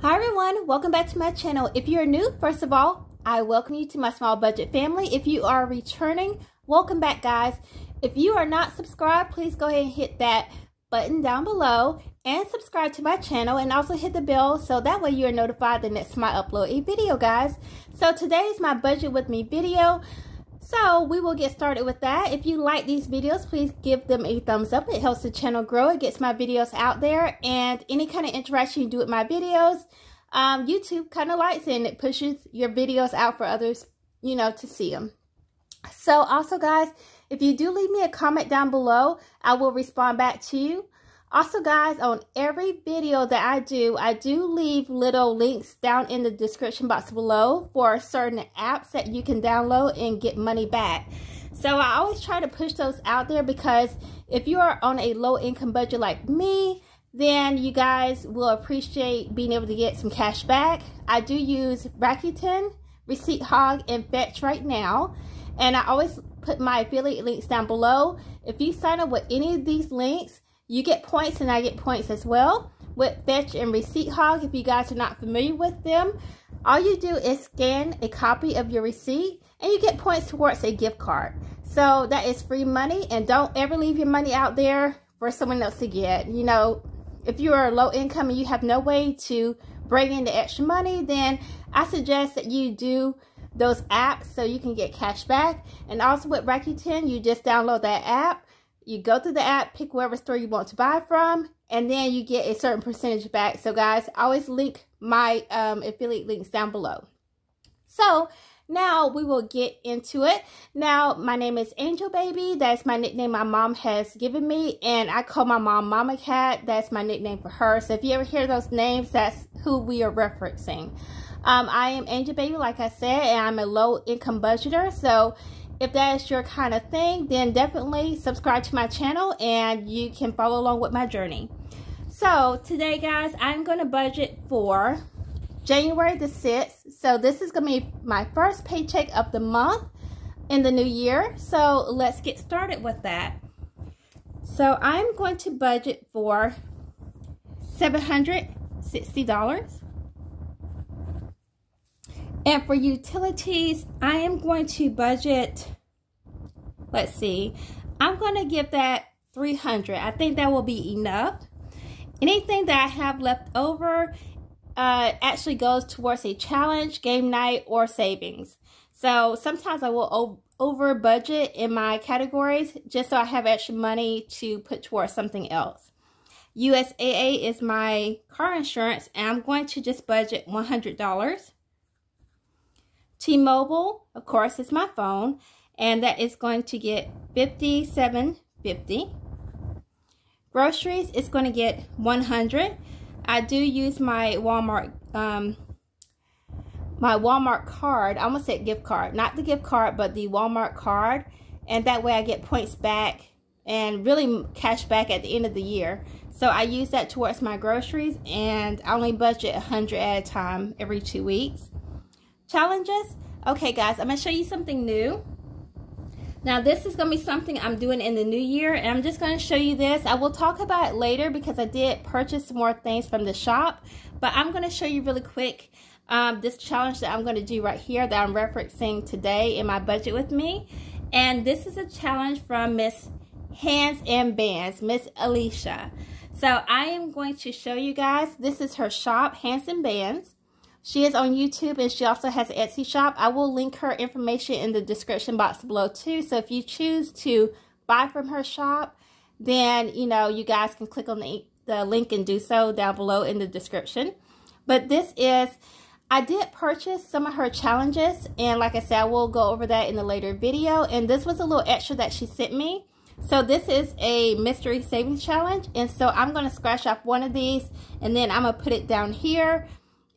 Hi everyone, welcome back to my channel. If you're new, first of all, I welcome you to my small budget family. If you are returning, welcome back guys. If you are not subscribed, please go ahead and hit that button down below and subscribe to my channel and also hit the bell so that way you are notified the next time I upload a video guys. So today is my budget with me video. So we will get started with that. If you like these videos, please give them a thumbs up. It helps the channel grow. It gets my videos out there. And any kind of interaction you do with my videos, um, YouTube kind of likes it and it pushes your videos out for others, you know, to see them. So also guys, if you do leave me a comment down below, I will respond back to you. Also, guys, on every video that I do, I do leave little links down in the description box below for certain apps that you can download and get money back. So I always try to push those out there because if you are on a low income budget like me, then you guys will appreciate being able to get some cash back. I do use Rakuten, Receipt Hog, and Fetch right now. And I always put my affiliate links down below. If you sign up with any of these links, you get points and I get points as well with Fetch and Receipt Hog. If you guys are not familiar with them, all you do is scan a copy of your receipt and you get points towards a gift card. So that is free money and don't ever leave your money out there for someone else to get. You know, if you are low income and you have no way to bring in the extra money, then I suggest that you do those apps so you can get cash back. And also with Rakuten, you just download that app you go through the app, pick whatever store you want to buy from, and then you get a certain percentage back. So guys, I always link my um, affiliate links down below. So now we will get into it. Now, my name is Angel Baby. That's my nickname my mom has given me. And I call my mom Mama Cat. That's my nickname for her. So if you ever hear those names, that's who we are referencing. Um, I am Angel Baby, like I said, and I'm a low income budgeter. So if that is your kind of thing, then definitely subscribe to my channel and you can follow along with my journey. So today, guys, I'm going to budget for January the 6th. So this is going to be my first paycheck of the month in the new year. So let's get started with that. So I'm going to budget for $760. And for utilities, I am going to budget, let's see, I'm going to give that 300. I think that will be enough. Anything that I have left over uh, actually goes towards a challenge, game night, or savings. So sometimes I will over budget in my categories just so I have extra money to put towards something else. USAA is my car insurance and I'm going to just budget $100. T-Mobile, of course, is my phone, and that is going to get 57.50. Groceries is going to get 100. I do use my Walmart um, my Walmart card. I almost said gift card, not the gift card, but the Walmart card, and that way I get points back and really cash back at the end of the year. So I use that towards my groceries, and I only budget 100 at a time every two weeks challenges. Okay, guys, I'm going to show you something new. Now, this is going to be something I'm doing in the new year, and I'm just going to show you this. I will talk about it later because I did purchase more things from the shop, but I'm going to show you really quick um, this challenge that I'm going to do right here that I'm referencing today in my budget with me. And this is a challenge from Miss Hands and Bands, Miss Alicia. So I am going to show you guys, this is her shop, Hands and Bands. She is on YouTube and she also has an Etsy shop. I will link her information in the description box below too. So if you choose to buy from her shop, then, you know, you guys can click on the, the link and do so down below in the description. But this is, I did purchase some of her challenges. And like I said, I will go over that in a later video. And this was a little extra that she sent me. So this is a mystery savings challenge. And so I'm going to scratch off one of these and then I'm going to put it down here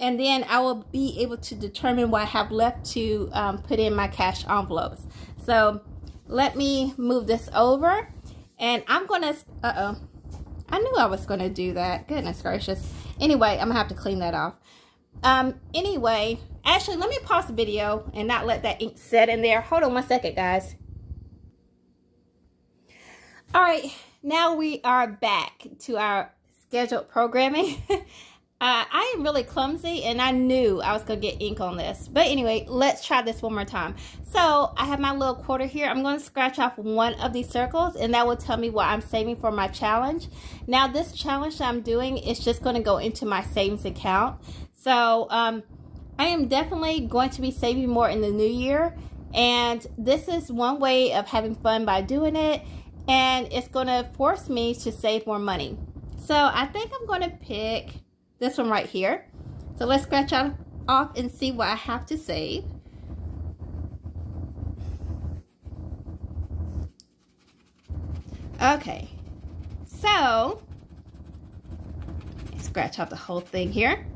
and then I will be able to determine what I have left to um, put in my cash envelopes. So let me move this over and I'm gonna, uh-oh, I knew I was gonna do that, goodness gracious. Anyway, I'm gonna have to clean that off. Um, anyway, actually, let me pause the video and not let that ink set in there. Hold on one second, guys. All right, now we are back to our scheduled programming. Uh, I am really clumsy and I knew I was going to get ink on this. But anyway, let's try this one more time. So I have my little quarter here. I'm going to scratch off one of these circles and that will tell me what I'm saving for my challenge. Now this challenge I'm doing is just going to go into my savings account. So um, I am definitely going to be saving more in the new year. And this is one way of having fun by doing it. And it's going to force me to save more money. So I think I'm going to pick this one right here. So let's scratch out off and see what I have to save. Okay, so scratch off the whole thing here.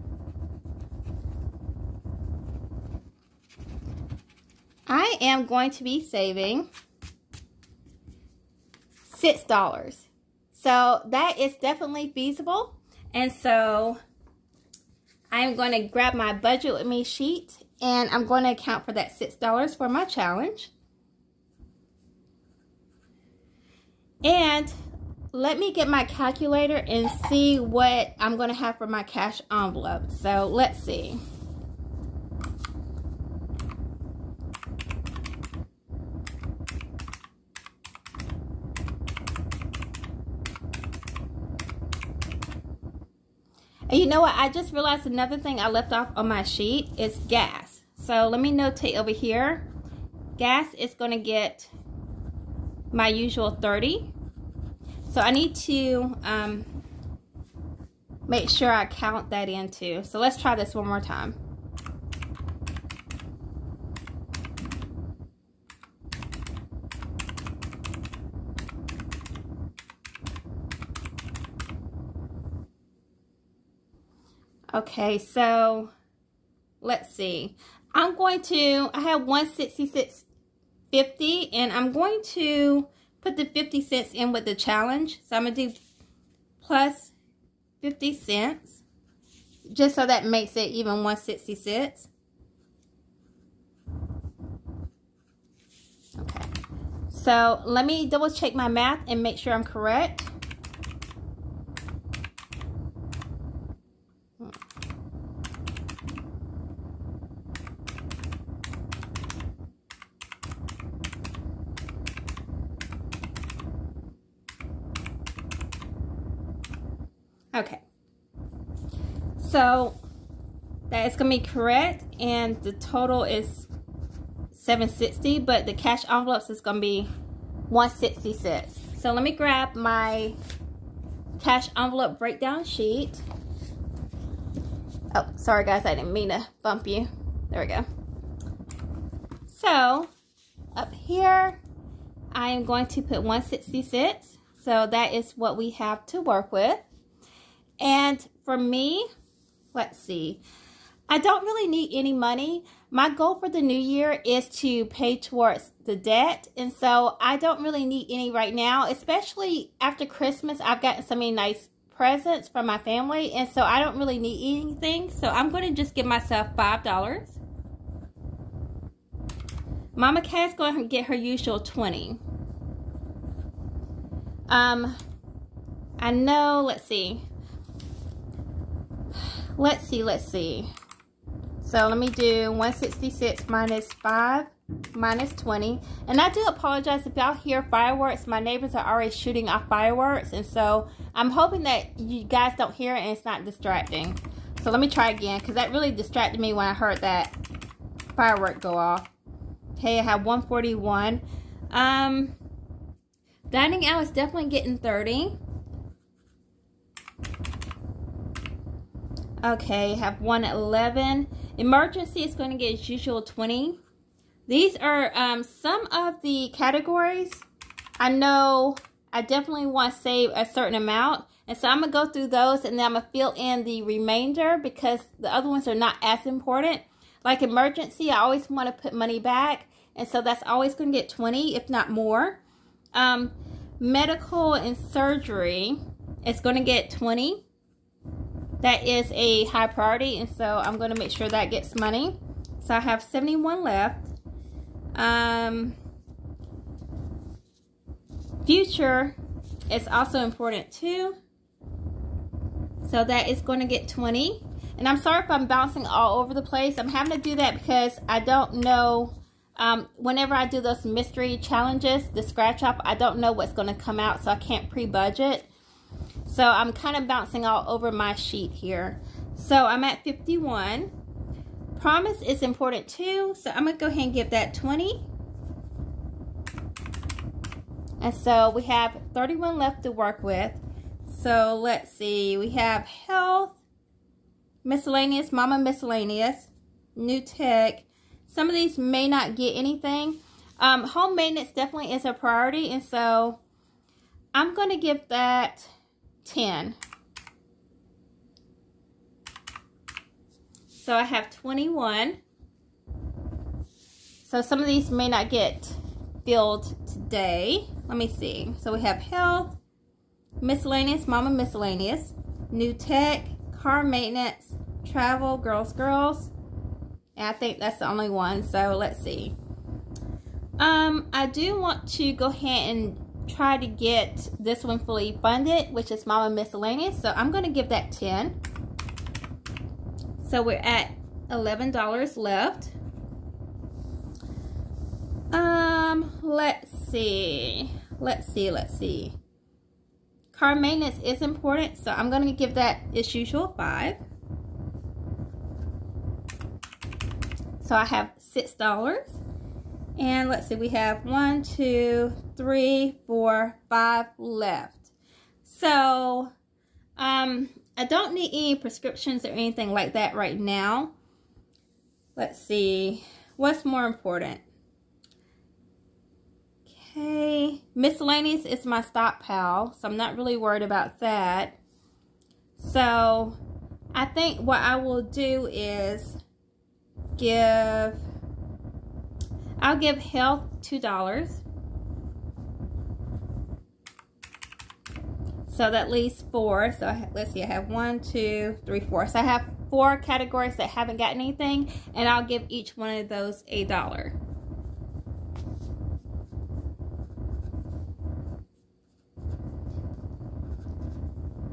I am going to be saving $6. So that is definitely feasible. And so I'm going to grab my budget with me sheet and I'm going to account for that $6 for my challenge. And let me get my calculator and see what I'm going to have for my cash envelope. So let's see. And you know what? I just realized another thing I left off on my sheet is gas. So let me notate over here. Gas is going to get my usual 30. So I need to um, make sure I count that in too. So let's try this one more time. Okay, so let's see. I'm going to, I have 166.50 and I'm going to put the 50 cents in with the challenge. So I'm going to do plus 50 cents just so that makes it even 166. Okay. So let me double check my math and make sure I'm correct. Okay. So that is going to be correct and the total is 760 but the cash envelopes is going to be 166. So let me grab my cash envelope breakdown sheet. Oh, sorry guys, I didn't mean to bump you. There we go. So, up here, I am going to put 166. So that is what we have to work with. And for me, let's see, I don't really need any money. My goal for the new year is to pay towards the debt. And so I don't really need any right now, especially after Christmas. I've gotten so many nice presents from my family. And so I don't really need anything. So I'm going to just give myself $5. Mama Cat's going to get her usual 20 Um, I know, let's see let's see, let's see. So let me do 166 minus 5 minus 20. And I do apologize if y'all hear fireworks. My neighbors are already shooting off fireworks. And so I'm hoping that you guys don't hear it and it's not distracting. So let me try again because that really distracted me when I heard that firework go off. Okay, I have 141. Um, dining out is definitely getting 30. Okay, have 111. Emergency is going to get its usual 20. These are um, some of the categories. I know I definitely want to save a certain amount. And so I'm going to go through those and then I'm going to fill in the remainder because the other ones are not as important. Like emergency, I always want to put money back. And so that's always going to get 20, if not more. Um, medical and surgery is going to get 20 that is a high priority and so I'm going to make sure that gets money. So I have 71 left. Um, future is also important too. So that is going to get 20. And I'm sorry if I'm bouncing all over the place. I'm having to do that because I don't know, um, whenever I do those mystery challenges, the scratch off, I don't know what's going to come out, so I can't pre-budget. So I'm kind of bouncing all over my sheet here. So I'm at 51. Promise is important too, so I'm going to go ahead and give that 20. And so we have 31 left to work with. So let's see, we have health, miscellaneous, mama miscellaneous, new tech. Some of these may not get anything. Um, home maintenance definitely is a priority, and so I'm going to give that 10. So I have 21. So some of these may not get filled today. Let me see. So we have health, miscellaneous, mama miscellaneous, new tech, car maintenance, travel, girls, girls. And I think that's the only one. So let's see. Um, I do want to go ahead and try to get this one fully funded, which is Mama Miscellaneous. So I'm going to give that 10. So we're at $11 left. Um, let's see. Let's see, let's see. Car maintenance is important, so I'm going to give that as usual 5. So I have $6. And let's see, we have one, two, three, four, five left. So, um, I don't need any prescriptions or anything like that right now. Let's see, what's more important? Okay, miscellaneous is my stockpile, so I'm not really worried about that. So, I think what I will do is give I'll give health $2. So that leaves four. So I, let's see, I have one, two, three, four. So I have four categories that haven't got anything, and I'll give each one of those a dollar.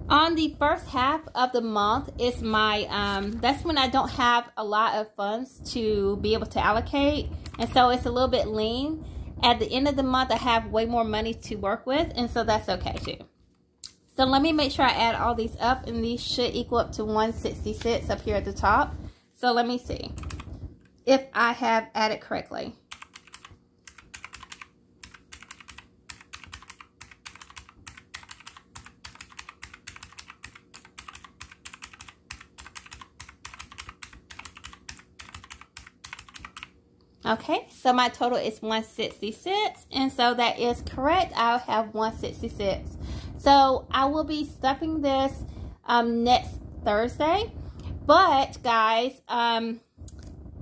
on the first half of the month is my um that's when i don't have a lot of funds to be able to allocate and so it's a little bit lean. At the end of the month, I have way more money to work with, and so that's okay too. So let me make sure I add all these up, and these should equal up to 166 up here at the top. So let me see if I have added correctly. Okay, so my total is 166, and so that is correct. I'll have 166. So I will be stuffing this um, next Thursday. But guys, um,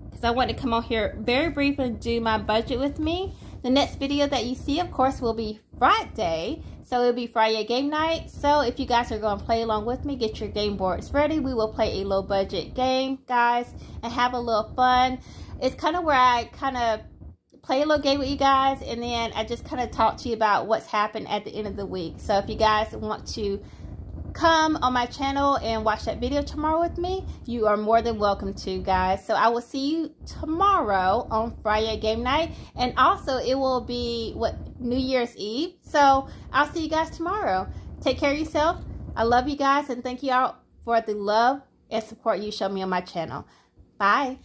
because I want to come on here very briefly and do my budget with me. The next video that you see, of course, will be Friday. So it'll be Friday game night. So if you guys are going to play along with me, get your game boards ready. We will play a low budget game, guys, and have a little fun it's kind of where I kind of play a little game with you guys and then I just kind of talk to you about what's happened at the end of the week. So if you guys want to come on my channel and watch that video tomorrow with me, you are more than welcome to, guys. So I will see you tomorrow on Friday game night. And also, it will be, what, New Year's Eve. So I'll see you guys tomorrow. Take care of yourself. I love you guys and thank you all for the love and support you show me on my channel. Bye.